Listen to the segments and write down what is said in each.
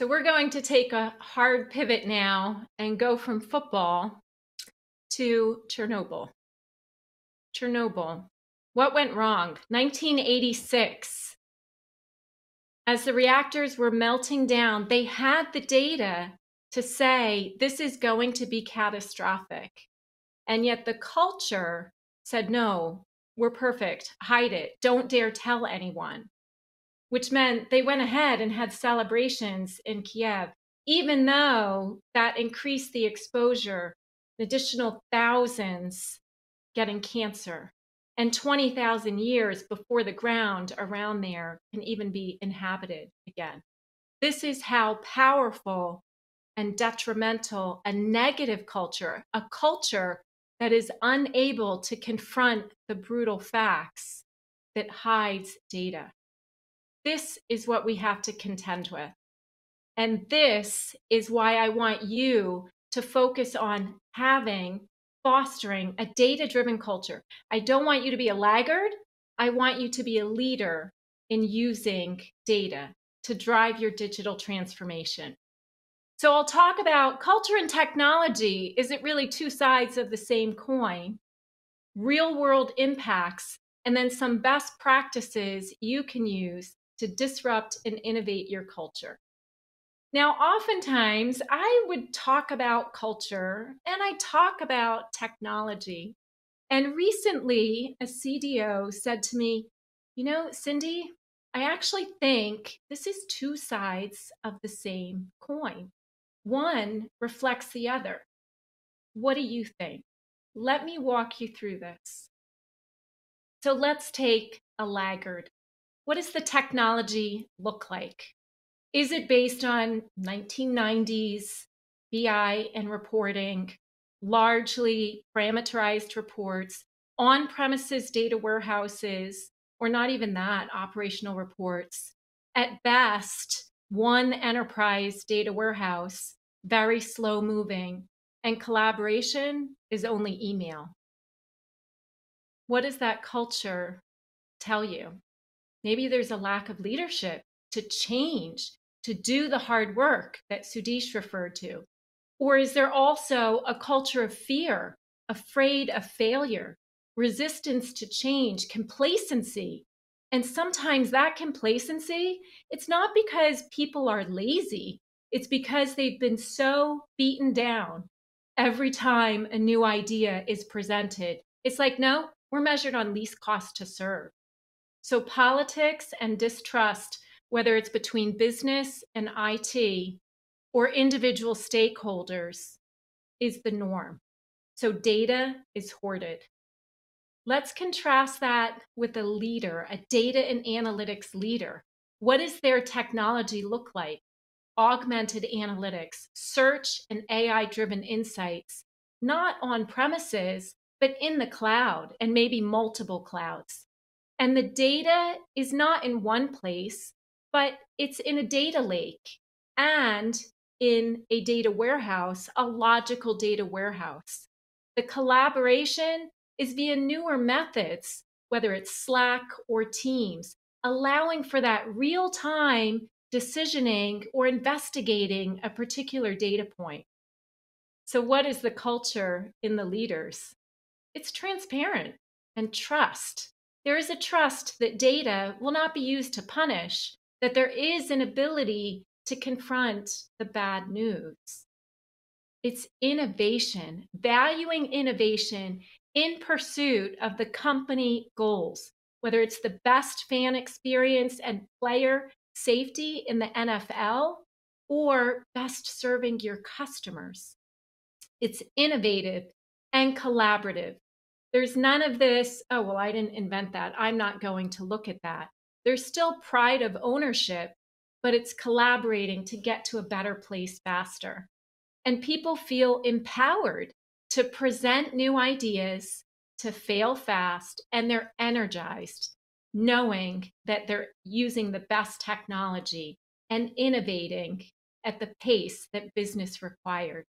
So we're going to take a hard pivot now and go from football to Chernobyl. Chernobyl. What went wrong? 1986. As the reactors were melting down, they had the data to say this is going to be catastrophic. And yet the culture said, no, we're perfect, hide it, don't dare tell anyone which meant they went ahead and had celebrations in Kiev, even though that increased the exposure, additional thousands getting cancer, and 20,000 years before the ground around there can even be inhabited again. This is how powerful and detrimental a negative culture, a culture that is unable to confront the brutal facts that hides data. This is what we have to contend with. And this is why I want you to focus on having, fostering a data driven culture. I don't want you to be a laggard. I want you to be a leader in using data to drive your digital transformation. So I'll talk about culture and technology. Is it really two sides of the same coin? Real world impacts, and then some best practices you can use to disrupt and innovate your culture. Now, oftentimes I would talk about culture and I talk about technology. And recently, a CDO said to me, You know, Cindi, I actually think this is two sides of the same coin. One reflects the other. What do you think? Let me walk you through this. So let's take a laggard what does the technology look like? Is it based on 1990s BI and reporting, largely parameterized reports, on premises data warehouses, or not even that, operational reports? At best, one enterprise data warehouse, very slow moving, and collaboration is only email. What does that culture tell you? Maybe there's a lack of leadership to change, to do the hard work that Sudesh referred to. Or is there also a culture of fear, afraid of failure, resistance to change, complacency? And sometimes that complacency, it's not because people are lazy, it's because they've been so beaten down every time a new idea is presented. It's like, no, we're measured on least cost to serve. So, politics and distrust, whether it's between business and IT or individual stakeholders, is the norm. So, data is hoarded. Let's contrast that with a leader, a data and analytics leader. What does their technology look like? Augmented analytics, search and AI driven insights, not on premises, but in the cloud and maybe multiple clouds. And the data is not in one place, but it's in a data lake and in a data warehouse, a logical data warehouse. The collaboration is via newer methods, whether it's Slack or Teams, allowing for that real time decisioning or investigating a particular data point. So, what is the culture in the leaders? It's transparent and trust. There is a trust that data will not be used to punish, that there is an ability to confront the bad news. It's innovation, valuing innovation in pursuit of the company goals, whether it's the best fan experience and player safety in the NFL or best serving your customers. It's innovative and collaborative. There's none of this, oh, well, I didn't invent that. I'm not going to look at that. There's still pride of ownership, but it's collaborating to get to a better place faster. And people feel empowered to present new ideas, to fail fast, and they're energized knowing that they're using the best technology and innovating at the pace that business requires.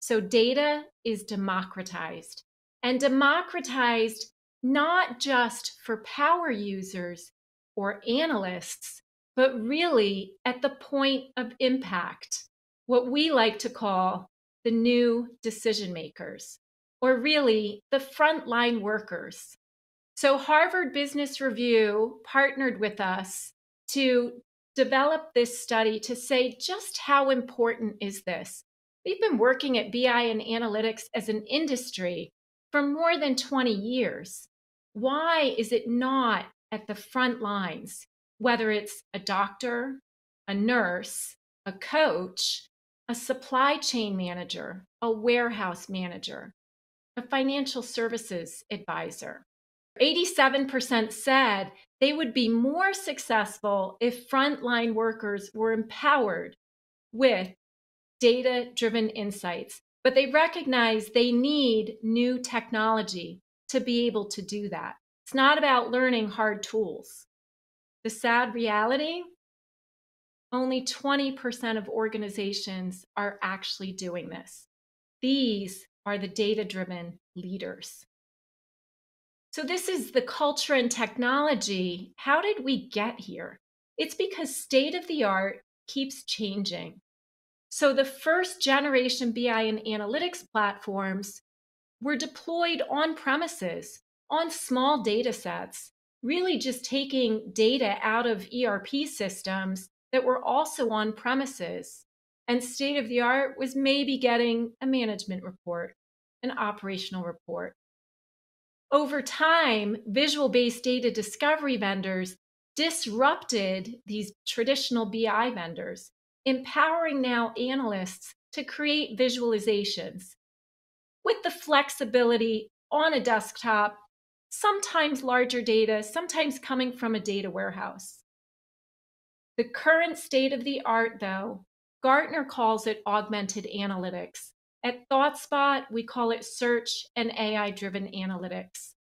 So data is democratized and democratized not just for power users or analysts, but really at the point of impact, what we like to call the new decision makers, or really the frontline workers. So, Harvard Business Review partnered with us to develop this study to say just how important is this. We've been working at BI and analytics as an industry for more than 20 years. Why is it not at the front lines, whether it's a doctor, a nurse, a coach, a supply chain manager, a warehouse manager, a financial services advisor? 87% said they would be more successful if frontline workers were empowered with data driven insights, but they recognize they need new technology to be able to do that. It's not about learning hard tools. The sad reality only 20% of organizations are actually doing this. These are the data driven leaders. So, this is the culture and technology. How did we get here? It's because state of the art keeps changing. So, the first generation BI and analytics platforms were deployed on premises on small data sets, really just taking data out of ERP systems that were also on premises. And state of the art was maybe getting a management report, an operational report, over time, visual based data discovery vendors disrupted these traditional BI vendors, empowering now analysts to create visualizations with the flexibility on a desktop, sometimes larger data, sometimes coming from a data warehouse. The current state of the art, though, Gartner calls it augmented analytics. At ThoughtSpot, we call it search and AI driven analytics.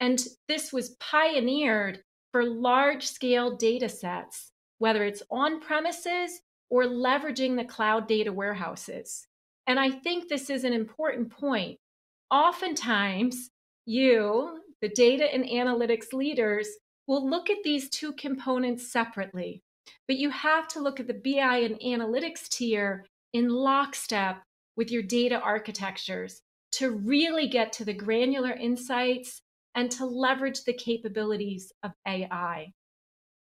And this was pioneered for large scale data sets, whether it's on premises or leveraging the cloud data warehouses. And I think this is an important point. Oftentimes, you, the data and analytics leaders, will look at these two components separately, but you have to look at the BI and analytics tier in lockstep with your data architectures to really get to the granular insights and to leverage the capabilities of AI.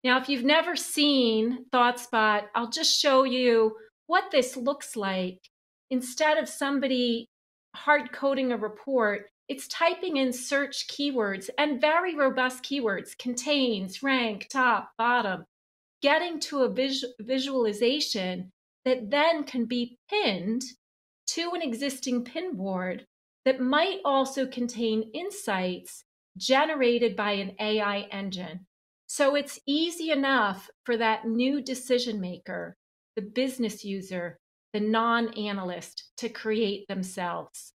Now, if you've never seen ThoughtSpot, I'll just show you what this looks like. Instead of somebody hard coding a report, it's typing in search keywords and very robust keywords contains, rank, top, bottom, getting to a vis- visualization that then can be pinned to an existing pin board that might also contain insights generated by an AI engine. So it's easy enough for that new decision maker, the business user, the non analyst to create themselves.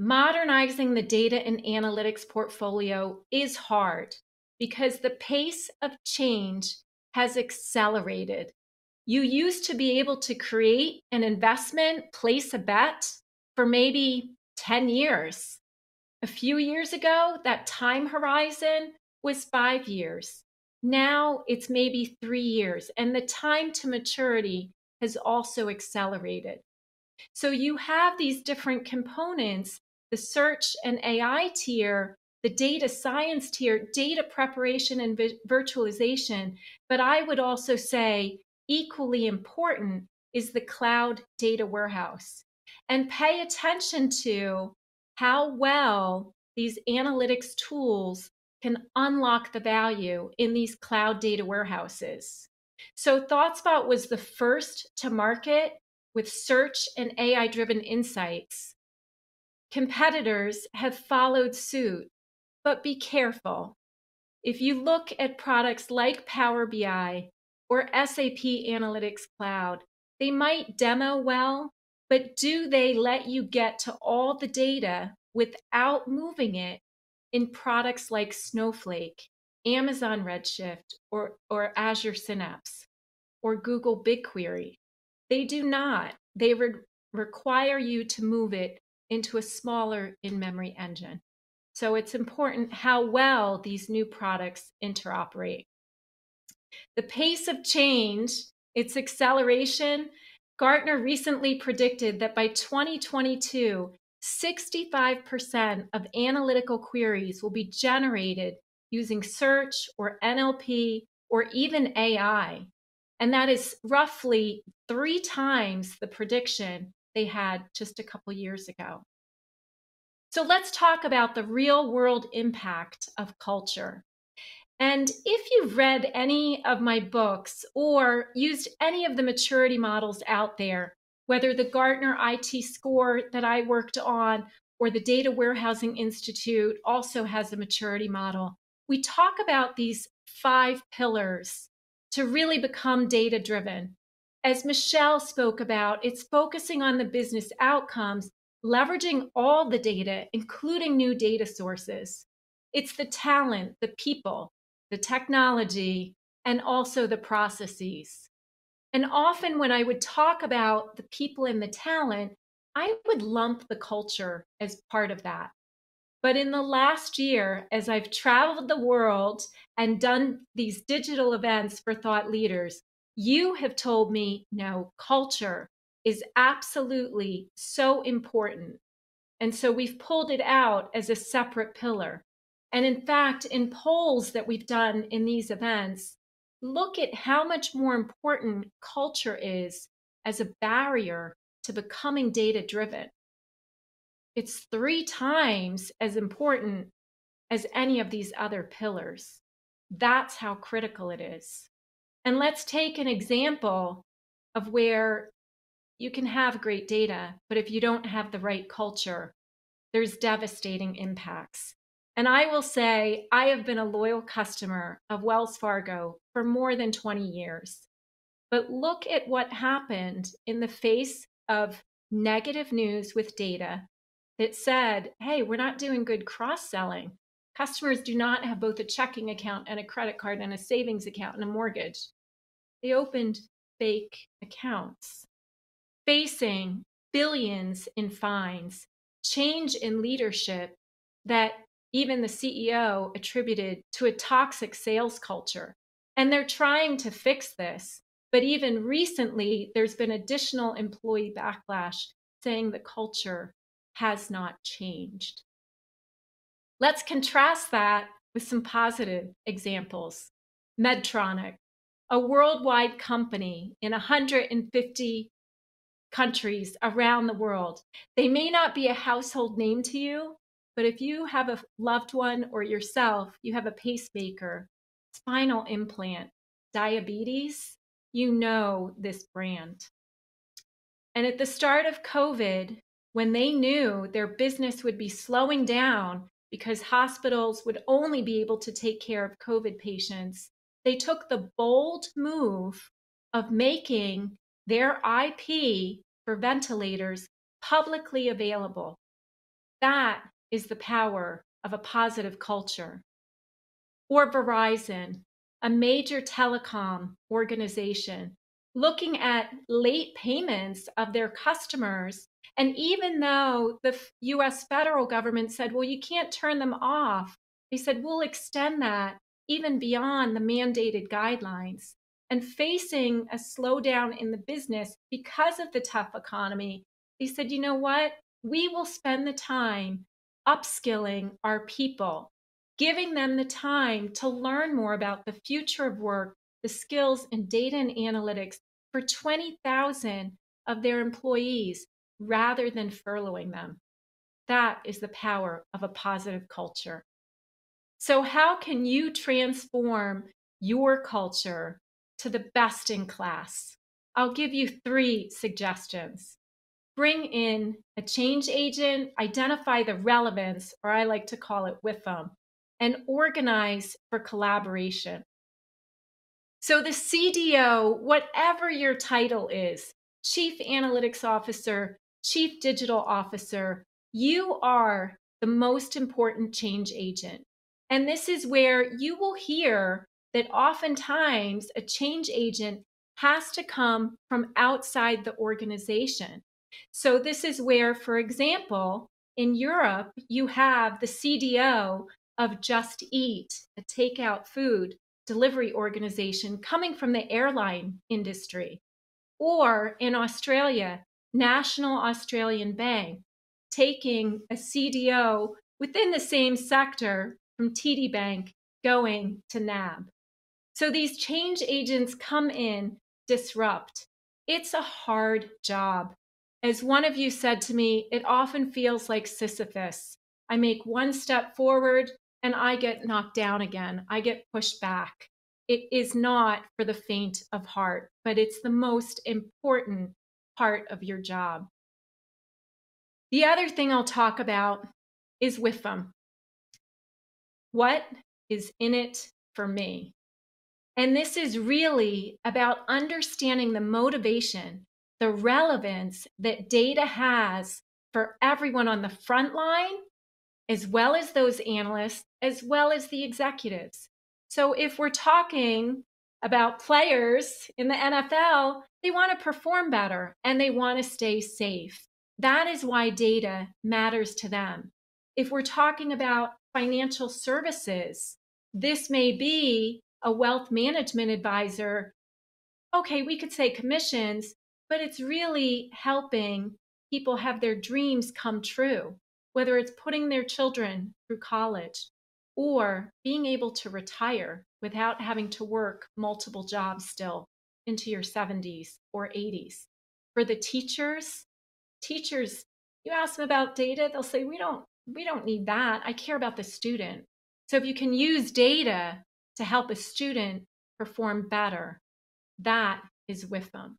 Modernizing the data and analytics portfolio is hard because the pace of change has accelerated you used to be able to create an investment, place a bet for maybe 10 years. A few years ago, that time horizon was five years. Now it's maybe three years, and the time to maturity has also accelerated. So you have these different components the search and AI tier, the data science tier, data preparation and vi- virtualization. But I would also say equally important is the cloud data warehouse. And pay attention to how well these analytics tools can unlock the value in these cloud data warehouses. So, ThoughtSpot was the first to market with search and AI driven insights. Competitors have followed suit, but be careful. If you look at products like Power BI, or SAP Analytics Cloud. They might demo well, but do they let you get to all the data without moving it in products like Snowflake, Amazon Redshift, or, or Azure Synapse, or Google BigQuery? They do not. They re- require you to move it into a smaller in memory engine. So it's important how well these new products interoperate. The pace of change, its acceleration, Gartner recently predicted that by 2022, 65% of analytical queries will be generated using search or NLP or even AI. And that is roughly three times the prediction they had just a couple years ago. So let's talk about the real world impact of culture. And if you've read any of my books or used any of the maturity models out there, whether the Gartner IT score that I worked on or the Data Warehousing Institute also has a maturity model, we talk about these five pillars to really become data driven. As Michelle spoke about, it's focusing on the business outcomes, leveraging all the data, including new data sources. It's the talent, the people, the technology, and also the processes. And often, when I would talk about the people and the talent, I would lump the culture as part of that. But in the last year, as I've traveled the world and done these digital events for thought leaders, you have told me no, culture is absolutely so important. And so we've pulled it out as a separate pillar. And in fact, in polls that we've done in these events, look at how much more important culture is as a barrier to becoming data driven it's three times as important as any of these other pillars. That's how critical it is. And let's take an example of where you can have great data, but if you don't have the right culture, there's devastating impacts. And I will say, I have been a loyal customer of Wells Fargo for more than 20 years. But look at what happened in the face of negative news with data that said, hey, we're not doing good cross selling. Customers do not have both a checking account and a credit card and a savings account and a mortgage. They opened fake accounts, facing billions in fines, change in leadership that even the CEO attributed to a toxic sales culture. And they're trying to fix this. But even recently, there's been additional employee backlash saying the culture has not changed. Let's contrast that with some positive examples. Medtronic, a worldwide company in 150 countries around the world. They may not be a household name to you, but if you have a loved one or yourself, you have a pacemaker, spinal implant, diabetes, you know this brand. And at the start of COVID, when they knew their business would be slowing down because hospitals would only be able to take care of COVID patients, they took the bold move of making their IP for ventilators publicly available. That is the power of a positive culture. Or Verizon, a major telecom organization, looking at late payments of their customers and even though the US federal government said, well, you can't turn them off, they said, we'll extend that even beyond the mandated guidelines. And facing a slowdown in the business because of the tough economy, they said, you know what? We will spend the time upskilling our people, giving them the time to learn more about the future of work, the skills in data and analytics for 20,000 of their employees rather than furloughing them. That is the power of a positive culture. So, how can you transform your culture to the best in class? I'll give you three suggestions. Bring in a change agent, identify the relevance, or I like to call it WIFM, and organize for collaboration. So, the CDO, whatever your title is, Chief Analytics Officer, chief digital officer, you are the most important change agent. And this is where you will hear that oftentimes a change agent has to come from outside the organization. So, this is where, for example, in Europe, you have the CDO of Just Eat, a takeout food delivery organization coming from the airline industry. Or in Australia, National Australian Bank taking a CDO within the same sector from TD Bank going to NAB. So these change agents come in, disrupt. It's a hard job. As one of you said to me, it often feels like Sisyphus. I make one step forward and I get knocked down again. I get pushed back. It is not for the faint of heart, but it's the most important part of your job. The other thing I'll talk about is WIFM. What is in it for me? And this is really about understanding the motivation, the relevance that data has for everyone on the front line, as well as those analysts, as well as the executives. So if we're talking about players in the NFL, they want to perform better and they want to stay safe. That is why data matters to them. If we're talking about financial services, this may be a wealth management advisor. Okay, we could say commissions, but it's really helping people have their dreams come true, whether it's putting their children through college or being able to retire without having to work multiple jobs still into your 70s or 80s. For the teachers, teachers, you ask them about data, they'll say, we don't, we don't need that. I care about the student. So if you can use data to help a student perform better, that is WIFM.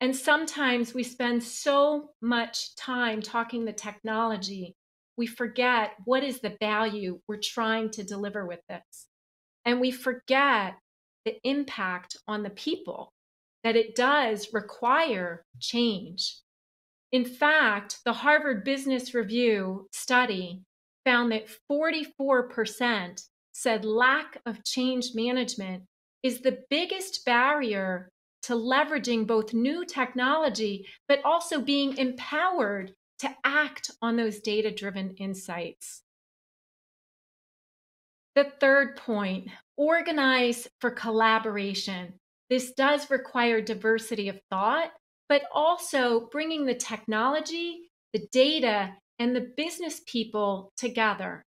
And sometimes we spend so much time talking the technology we forget what is the value we're trying to deliver with this. And we forget the impact on the people that it does require change. In fact, the Harvard Business Review study found that 44% said lack of change management is the biggest barrier to leveraging both new technology, but also being empowered to act on those data driven insights. The third point organize for collaboration. This does require diversity of thought, but also bringing the technology, the data, and the business people together.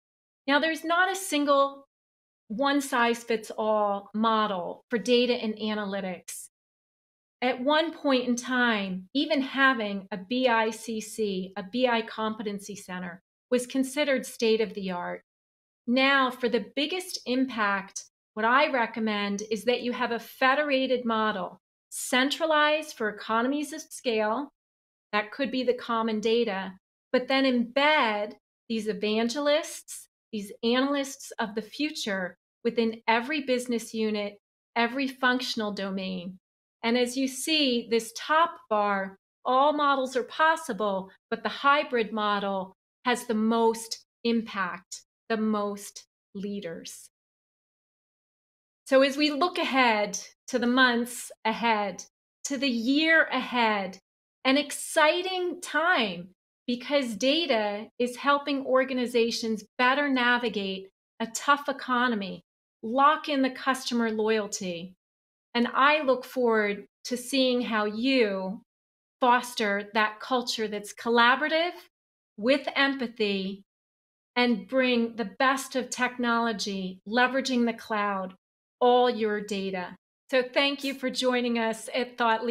Now, there's not a single one size fits all model for data and analytics at one point in time, even having a BICC, a BI competency center, was considered state of the art. Now, for the biggest impact, what I recommend is that you have a federated model, centralized for economies of scale. That could be the common data, but then embed these evangelists, these analysts of the future within every business unit, every functional domain, and as you see, this top bar, all models are possible, but the hybrid model has the most impact, the most leaders. So as we look ahead to the months ahead, to the year ahead, an exciting time because data is helping organizations better navigate a tough economy, lock in the customer loyalty, and I look forward to seeing how you foster that culture that's collaborative with empathy and bring the best of technology, leveraging the cloud, all your data. So thank you for joining us at Thought